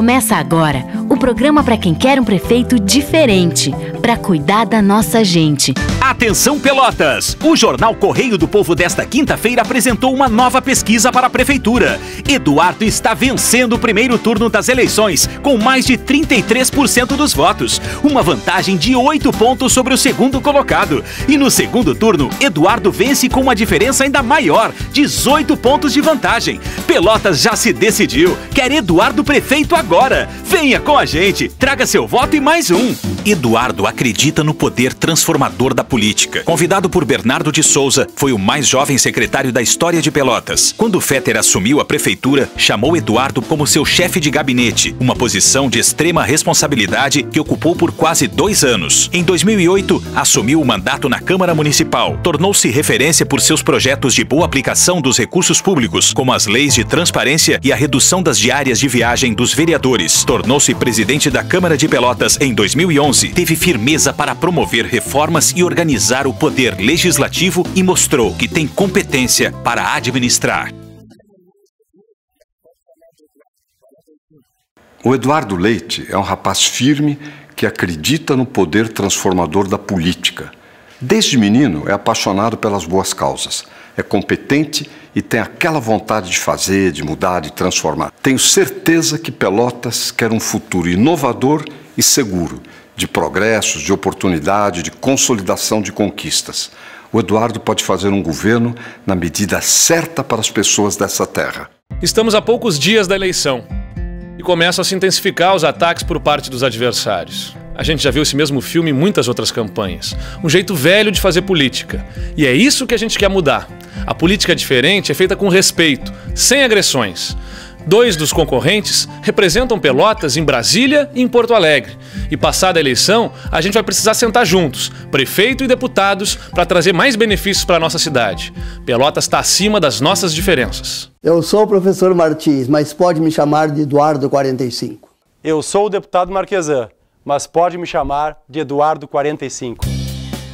Começa agora o programa para quem quer um prefeito diferente, para cuidar da nossa gente. Atenção Pelotas! O Jornal Correio do Povo desta quinta-feira apresentou uma nova pesquisa para a prefeitura. Eduardo está vencendo o primeiro turno das eleições com mais de 33% dos votos, uma vantagem de 8 pontos sobre o segundo colocado. E no segundo turno, Eduardo vence com uma diferença ainda maior, 18 pontos de vantagem. Pelotas já se decidiu, quer Eduardo prefeito agora. Venha com a gente, traga seu voto e mais um. Eduardo acredita no poder transformador da política. Convidado por Bernardo de Souza, foi o mais jovem secretário da história de Pelotas. Quando Fetter assumiu a prefeitura, chamou Eduardo como seu chefe de gabinete, uma posição de extrema responsabilidade que ocupou por quase dois anos. Em 2008, assumiu o mandato na Câmara Municipal. Tornou-se referência por seus projetos de boa aplicação dos recursos públicos, como as leis de transparência e a redução das diárias de viagem dos vereadores. Tornou-se presidente da Câmara de Pelotas em 2011. Teve firmeza para promover reformas e organizar o poder legislativo e mostrou que tem competência para administrar. O Eduardo Leite é um rapaz firme que acredita no poder transformador da política. Desde menino é apaixonado pelas boas causas, é competente e tem aquela vontade de fazer, de mudar, de transformar. Tenho certeza que Pelotas quer um futuro inovador e seguro, de progressos, de oportunidade, de consolidação de conquistas. O Eduardo pode fazer um governo na medida certa para as pessoas dessa terra. Estamos a poucos dias da eleição e começam a se intensificar os ataques por parte dos adversários. A gente já viu esse mesmo filme em muitas outras campanhas. Um jeito velho de fazer política. E é isso que a gente quer mudar. A política diferente é feita com respeito, sem agressões. Dois dos concorrentes representam Pelotas em Brasília e em Porto Alegre. E passada a eleição, a gente vai precisar sentar juntos, prefeito e deputados, para trazer mais benefícios para a nossa cidade. Pelotas está acima das nossas diferenças. Eu sou o professor Martins, mas pode me chamar de Eduardo 45. Eu sou o deputado Marquesan, mas pode me chamar de Eduardo 45.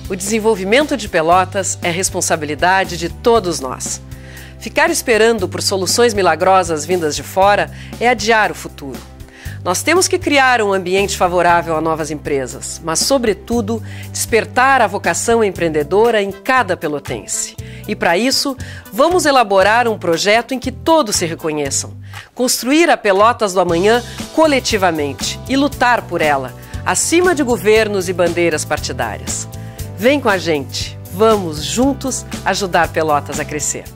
O desenvolvimento de Pelotas é responsabilidade de todos nós. Ficar esperando por soluções milagrosas vindas de fora é adiar o futuro. Nós temos que criar um ambiente favorável a novas empresas, mas, sobretudo, despertar a vocação empreendedora em cada pelotense. E para isso, vamos elaborar um projeto em que todos se reconheçam, construir a Pelotas do amanhã coletivamente e lutar por ela, acima de governos e bandeiras partidárias. Vem com a gente, vamos juntos ajudar Pelotas a crescer.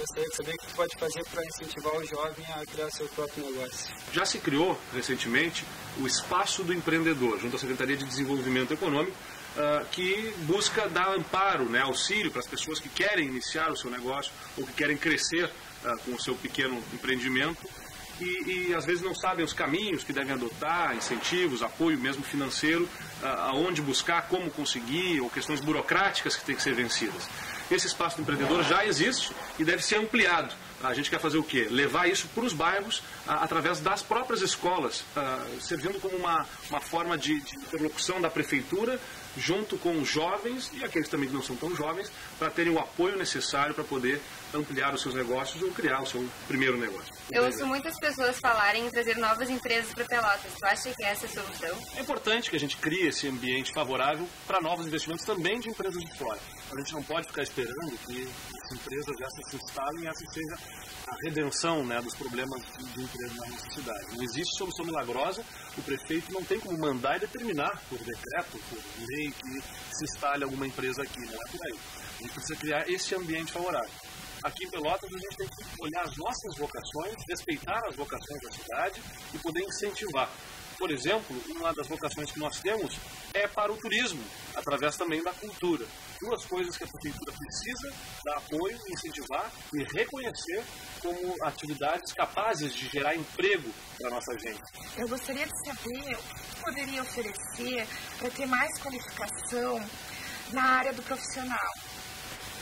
gostaria de saber o que pode fazer para incentivar o jovem a criar seu próprio negócio. Já se criou recentemente o Espaço do Empreendedor, junto à Secretaria de Desenvolvimento Econômico, Uh, que busca dar amparo, né, auxílio para as pessoas que querem iniciar o seu negócio ou que querem crescer uh, com o seu pequeno empreendimento e, e, às vezes não sabem os caminhos que devem adotar, incentivos, apoio mesmo financeiro, uh, aonde buscar, como conseguir, ou questões burocráticas que têm que ser vencidas. Esse espaço do empreendedor já existe e deve ser ampliado. A gente quer fazer o quê? Levar isso para os bairros através das próprias escolas, servindo como uma, uma forma de, de interlocução da prefeitura junto com os jovens e aqueles também que não são tão jovens, para terem o apoio necessário para poder ampliar os seus negócios ou criar o seu primeiro negócio. Eu ouço muitas pessoas falarem em trazer novas empresas para Pelotas. Tu acha que essa é a solução? É importante que a gente crie esse ambiente favorável para novos investimentos também de empresas de fora. A gente não pode ficar esperando que as empresas essas se instalem e essa seja a redenção né, dos problemas de empresa na nossa cidade. Não existe solução milagrosa, o prefeito não tem como mandar e determinar por decreto, por lei, que se instale alguma empresa aqui, não é por aí. A gente precisa criar esse ambiente favorável. Aqui em Pelotas a gente tem que olhar as nossas vocações, respeitar as vocações da cidade e poder incentivar. Por exemplo, uma das vocações que nós temos é para o turismo, através também da cultura. Duas coisas que a prefeitura precisa dar apoio, incentivar e reconhecer como atividades capazes de gerar emprego para nossa gente. Eu gostaria de saber o que poderia oferecer para ter mais qualificação na área do profissional.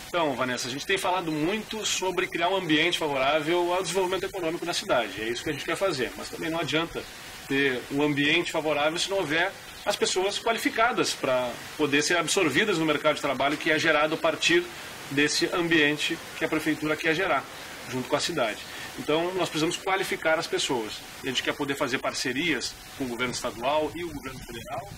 Então, Vanessa, a gente tem falado muito sobre criar um ambiente favorável ao desenvolvimento econômico na cidade. É isso que a gente quer fazer. Mas também não adianta ter um ambiente favorável se não houver as pessoas qualificadas para poder ser absorvidas no mercado de trabalho que é gerado a partir desse ambiente que a prefeitura quer gerar, junto com a cidade. Então, nós precisamos qualificar as pessoas. A gente quer poder fazer parcerias com o governo estadual e o governo federal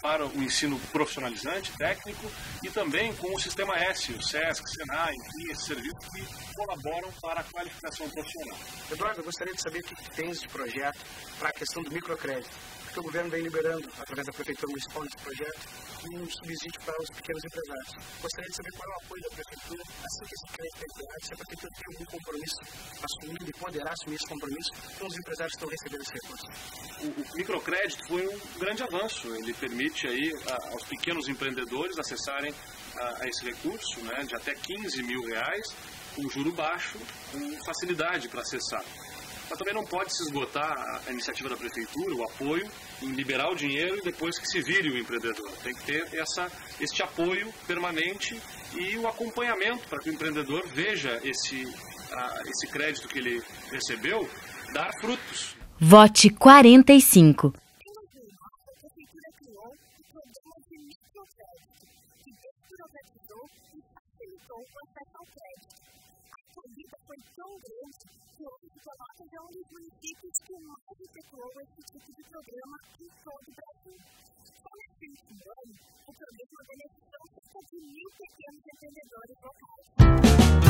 para o ensino profissionalizante, técnico, e também com o Sistema S, o SESC, SENAI, enfim, esses serviços que colaboram para a qualificação profissional. Eduardo, eu gostaria de saber o que, tens de projeto para a questão do microcrédito porque o governo vem liberando, através da Prefeitura Municipal desse projeto, um subsídio para os pequenos empresários. Gostaria de saber qual é o apoio da Prefeitura, assim que esse crédito é liberado, se a Prefeitura tem algum compromisso assumido e poderá assumir esse compromisso com os empresários que estão recebendo esse recurso. O, o microcrédito foi um grande avanço, ele permite aí a, aos pequenos empreendedores acessarem a, a esse recurso né, de até 15 mil reais, com juro baixo, com facilidade para acessar. Mas também não pode se esgotar a iniciativa da prefeitura, o apoio, em liberar o dinheiro e depois que se vire o empreendedor. Tem que ter essa, este apoio permanente e o acompanhamento para que o empreendedor veja esse, a, esse crédito que ele recebeu dar frutos. Vote 45. foi tão grande que hoje Pelotas é um dos municípios que mais efetuou esse tipo de programa em todo o Brasil. Só nesse último ano, o programa beneficiou cerca de mil pequenos empreendedores locais.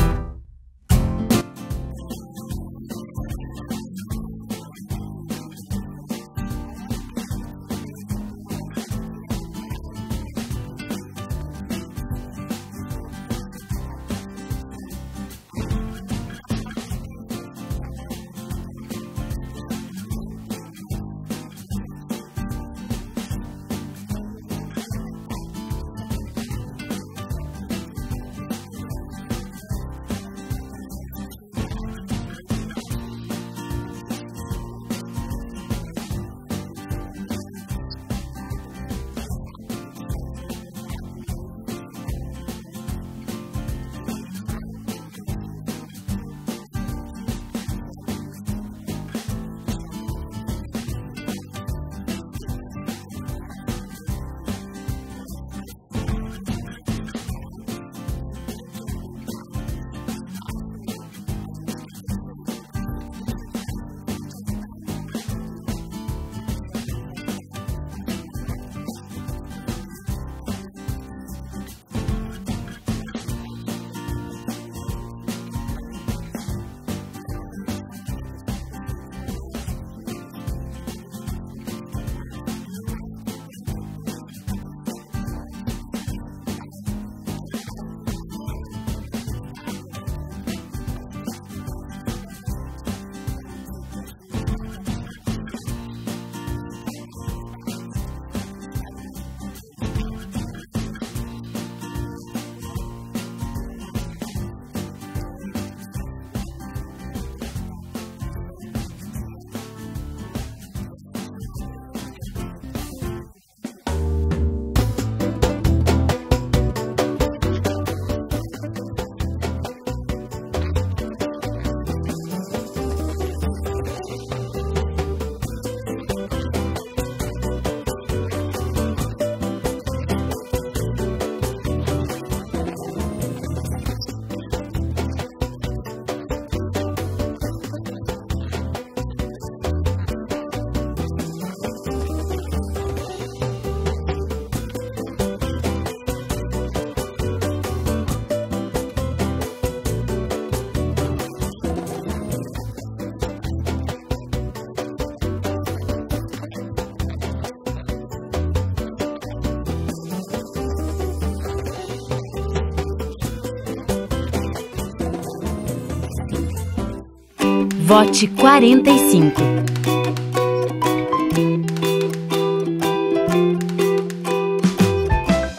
Vote 45.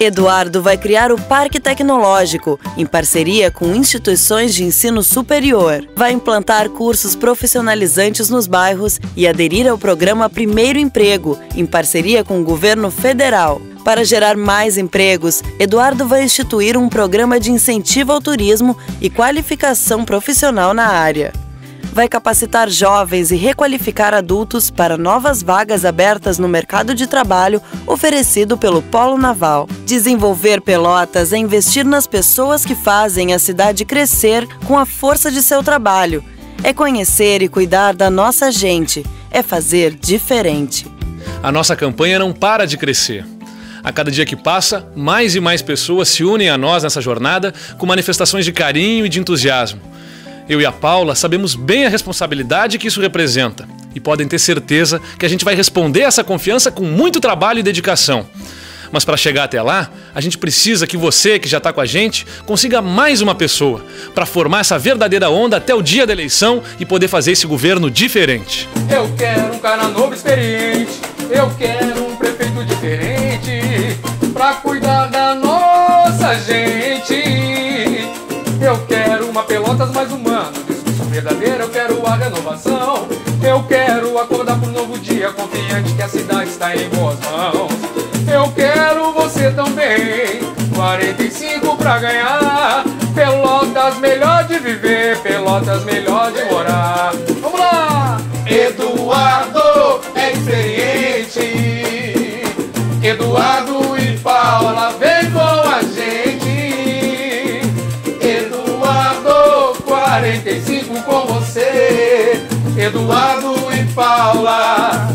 Eduardo vai criar o Parque Tecnológico, em parceria com instituições de ensino superior. Vai implantar cursos profissionalizantes nos bairros e aderir ao programa Primeiro Emprego, em parceria com o governo federal. Para gerar mais empregos, Eduardo vai instituir um programa de incentivo ao turismo e qualificação profissional na área vai capacitar jovens e requalificar adultos para novas vagas abertas no mercado de trabalho oferecido pelo Polo Naval. Desenvolver Pelotas é investir nas pessoas que fazem a cidade crescer com a força de seu trabalho. É conhecer e cuidar da nossa gente. É fazer diferente. A nossa campanha não para de crescer. A cada dia que passa, mais e mais pessoas se unem a nós nessa jornada com manifestações de carinho e de entusiasmo. Eu e a Paula sabemos bem a responsabilidade que isso representa e podem ter certeza que a gente vai responder essa confiança com muito trabalho e dedicação. Mas para chegar até lá, a gente precisa que você, que já está com a gente, consiga mais uma pessoa para formar essa verdadeira onda até o dia da eleição e poder fazer esse governo diferente. Eu quero um cara novo experiente, eu quero um prefeito diferente para cuidar da nossa gente. Uma Pelotas mais humana, discurso verdadeiro, eu quero a renovação. Eu quero acordar pro novo dia, confiante que a cidade está em boas mãos. Eu quero você também, 45 pra ganhar. Pelotas melhor de viver, Pelotas melhor de morar. Vamos lá! Eduardo é experiente. Eduardo Eduardo e Paula.